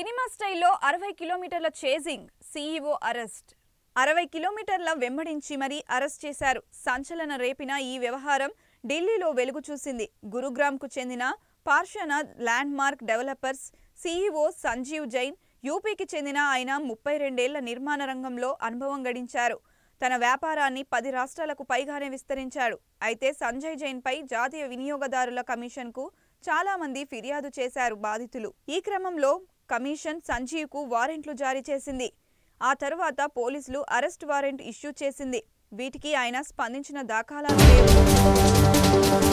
Cinema స్టైల్లో అరవై కిలోమీటర్ల చేజింగ్ సీఈఓ అరెస్ట్. అరవై కిలోమీటర్ల వెంబడించి మరీ అరెస్ట్ చేశారు. సంచలన రేపిన ఈ వ్యవహారం ఢిల్లీలో వెలుగు చూసింది. గురుగ్రామ్కు చెందిన Parsvnath landmark developers CEO Sanjeev Jain యూపీకి చెందిన ఆయన ముప్పై రెండేళ్ళ నిర్మాణ రంగంలో అనుభవం గడించారు. తన వ్యాపారాన్ని పది రాష్ట్రాలకు పైగానే విస్తరించాడు. అయితే సంజయ్ జైన్పై జాతీయ వినియోగదారుల కమిషన్కు చాలా మంది ఫిర్యాదు చేశారు బాధితులు. ఈ క్రమంలో కమిషన్ సంజీవ్కు వారెంట్లు జారీ చేసింది. ఆ తర్వాత పోలీసులు అరెస్ట్ వారెంట్ ఇష్యూ చేసింది. వీటికి ఆయన స్పందించిన దాఖలాలు లేవు.